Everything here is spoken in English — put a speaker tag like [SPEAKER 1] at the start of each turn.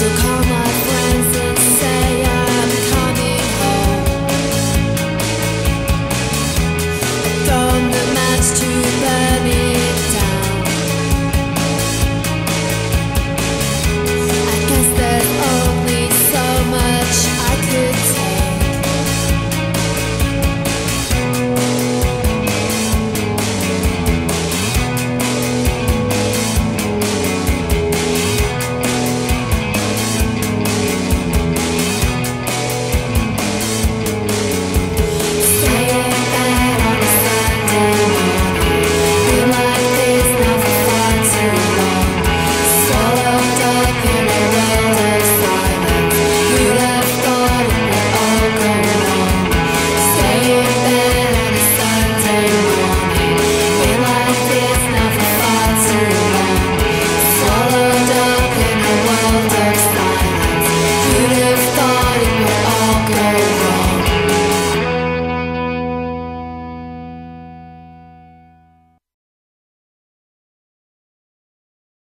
[SPEAKER 1] So come on.